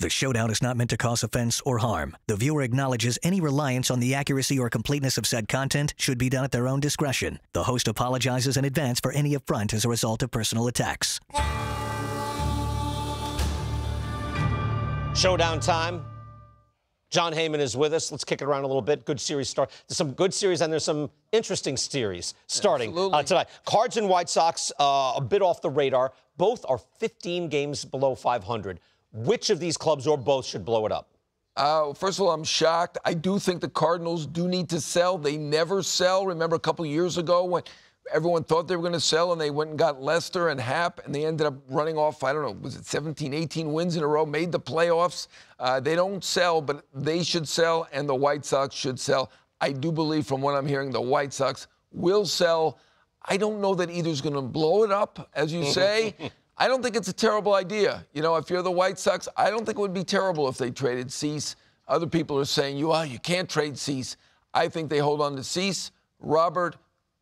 The showdown is not meant to cause offense or harm. The viewer acknowledges any reliance on the accuracy or completeness of said content should be done at their own discretion. The host apologizes in advance for any affront as a result of personal attacks. Showdown time. Jon Heyman is with us. Let's kick it around a little bit. Good series start. There's some good series and there's some interesting series starting uh, tonight. Cards and White Sox uh, a bit off the radar. Both are 15 games below 500. Which of these clubs or both should blow it up? Uh, first of all, I'm shocked. I do think the Cardinals do need to sell. They never sell. Remember a couple years ago when everyone thought they were going to sell and they went and got Lester and Happ and they ended up running off, I don't know, was it 17, 18 wins in a row, made the playoffs. Uh, they don't sell, but they should sell and the White Sox should sell. I do believe from what I'm hearing, the White Sox will sell. I don't know that either's going to blow it up, as you say. I don't think it's a terrible idea. You know, if you're the White Sox, I don't think it would be terrible if they traded Cease. Other people are saying, you, well, you can't trade Cease. I think they hold on to Cease, Robert,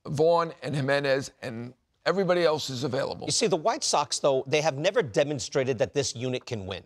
Vaughn, and Jimenez, and everybody else is available. You see, the White Sox, though, they have never demonstrated that this unit can win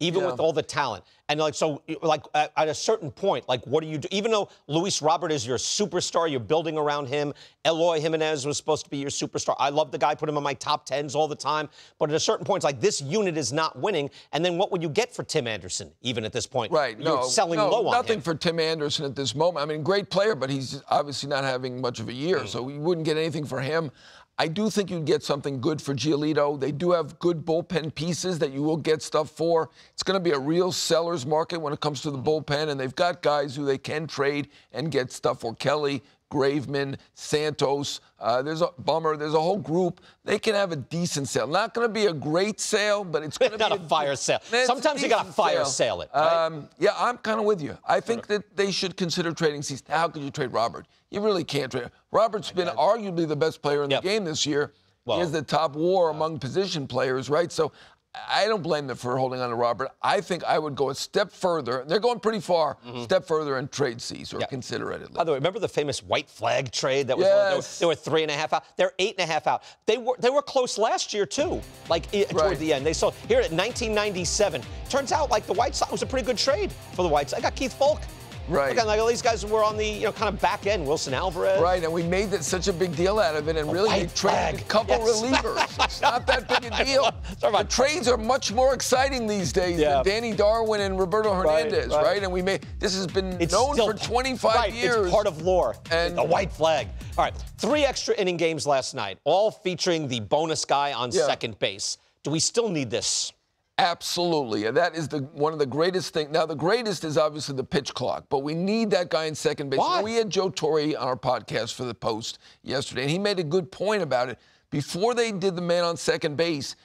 even yeah. with all the talent. And like so, like at, at, a certain point, like what do you do? Even though Luis Robert is your superstar, you're building around him. Eloy Jimenez was supposed to be your superstar. I love the guy, put him in my top tens all the time. But at a certain point, it's like this unit is not winning. And then what would you get for Tim Anderson? Even at this point, right? You're no, selling no, low on nothing him. for Tim Anderson at this moment. I mean, great player, but he's obviously not having much of a year, mm. so you wouldn't get anything for him. I do think you'd get something good for Giolito. They do have good bullpen pieces that you will get stuff for. It's going to be a real seller's market when it comes to the bullpen, and they've got guys who they can trade and get stuff for. Kelly, Graveman, Santos. Uh, there's a Bummer. There's a whole group. They can have a decent sale. Not going to be a great sale, but it's going to be not a, a fire sale. Sometimes you got to fire sale, sale it. Right? Um, yeah, I'm kind of with you. I think that they should consider trading Cease. How could you trade Robert? You really can't trade. Robert's been arguably the best player in the game this year. Well, he has the top WAR among position players, right? So I don't blame them for holding on to Robert. I think I would go a step further. They're going pretty far. Mm-hmm. Step further and trade Cease or yeah. consider it. By the way, remember the famous white flag trade that was? Yes. They, were, they were three and a half out. They're eight and a half out. They were they were close last year too. Like right. toward the end, they saw here at 1997. Turns out like the White Sox was a pretty good trade for the White Sox. I got Keith Foulke. Right. Again, like all these guys were on the you know kind of back end. Wilson Alvarez. Right, and we made that such a big deal out of it, and a really they traded a couple yes. relievers. it's not that big a deal. the trades are much more exciting these days yeah. than Danny Darwin and Roberto Hernandez, right, right. right? And we made this has been it's known still, for 25 right, years. It's part of lore. And the white flag. All right, three extra inning games last night, all featuring the bonus guy on yeah. second base. Do we still need this? Absolutely. And that is the one of the greatest things. Now, the greatest is obviously the pitch clock, but we need that guy in second base. Why? We had Joe Torre on our podcast for the Post yesterday, and he made a good point about it. Before they did the man on second base,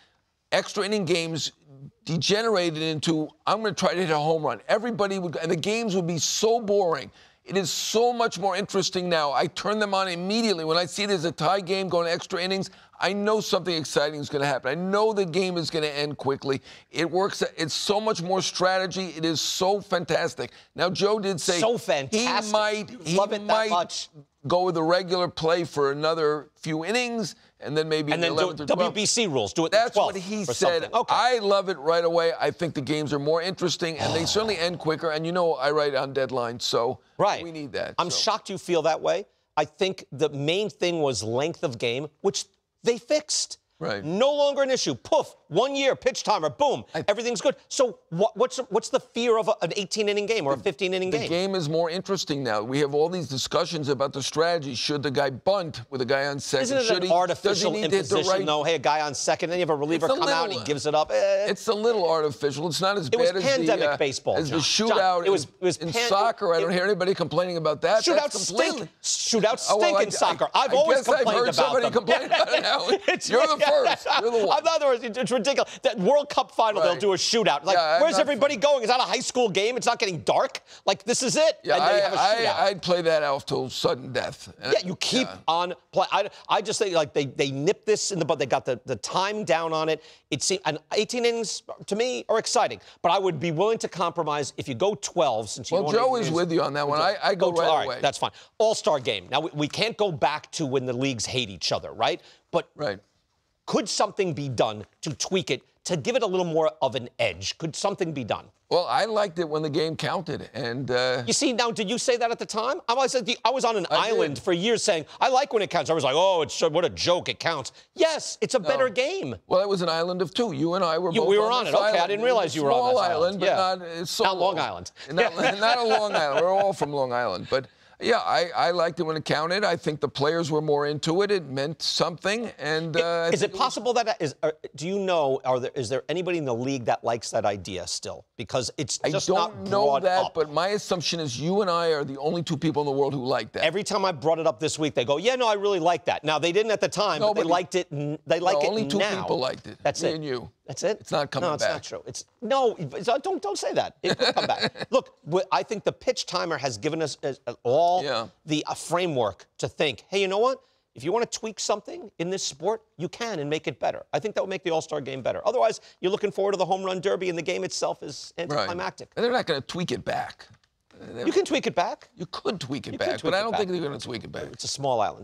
extra inning games degenerated into I'm going to try to hit a home run. Everybody would, and the games would be so boring. It is so much more interesting now. I turn them on immediately. When I see there's a tie game going extra innings, I know something exciting is going to happen. I know the game is going to end quickly. It works. It's so much more strategy. It is so fantastic. Now, Joe did say so fantastic. he might, he Love it might much. Go with the regular play for another few innings and then maybe and then the 11th do or 12th. WBC rules. Do it. That's what he said. Okay. I love it right away. I think the games are more interesting and they certainly end quicker. And you know, I write on deadline, so right. we need that. I'm so. shocked you feel that way. I think the main thing was length of game, which they fixed. Right. No longer an issue. Poof. One year, pitch timer, boom. I, everything's good. So what, what's what's the fear of a, an 18 inning game or a 15 inning game? The game is more interesting now. We have all these discussions about the strategy. Should the guy bunt with a guy on second? Isn't it Should an he, artificial he imposition, right... though? Hey, a guy on second, then you have a reliever come little, out and he gives it up. Eh. It's a little artificial. It's not as it bad as pandemic the, uh, baseball, as Jon. the shootout. Jon, it was, it was in pan- soccer. I don't hear anybody complaining about that. Shootout stink. Shootouts stink oh, well, in I, soccer. I, have always complained I've heard about somebody them. complain about it now. You're the first. You're the one. In other words, ridiculous. That World Cup final, right. they'll do a shootout. Like, yeah, where's everybody going? Is that a high school game? It's not getting dark. Like, this is it. Yeah, and I, they have a shootout. I, would play that out till sudden death. Uh, yeah, you keep yeah. on play. I, I just think like they they nip this in the bud. They got the, the time down on it. It seems and 18 innings to me are exciting, but I would be willing to compromise if you go 12 since you. Well, Joe is with you on that one. I, I go, go right all away. That's fine. All Star game. Now we, we can't go back to when the leagues hate each other, right? But right. Could something be done to tweak it to give it a little more of an edge? Could something be done? Well, I liked it when the game counted, and uh, You see, now, did you say that at the time? I was, the, I was on an I island did. for years saying, I like when it counts. I was like, oh, it's what a joke, it counts. Yes, it's a better game. well, it was an island of two. You and I were You- both we were on, on it. Okay, I didn't realize you were on this island, island. but Yeah. not uh, solo. Not Long Island. Not, not a Long Island. We're all from Long Island, but. Yeah, I, I liked it when it counted. I think the players were more into it. It meant something. And uh, I Is it possible that is? Are, do you know? Are there? Is there anybody in the league that likes that idea still? Because it's I just don't not know that, up. but my assumption is you and I are the only two people in the world who like that. Every time I brought it up this week, they go, "Yeah, no, I really like that." Now they didn't at the time, but they liked it. They like No, it only two now. people liked it, That's me it. and you. That's it. It's not coming No, it's back. not true. It's no. it's- uh, Don't don't say that. It will come back. Look, I think the pitch timer has given us uh, uh, all Yeah. the uh, framework to think. Hey, you know what? If you want to tweak something in this sport, you can and make it better. I think that would make the All Star game better. Otherwise, you're looking forward to the home run derby, and the game itself is Right. anticlimactic. And they're not going to tweak it back. You can tweak it back. You could tweak it could back, but I don't back. think they're going to tweak it back. It's a small island.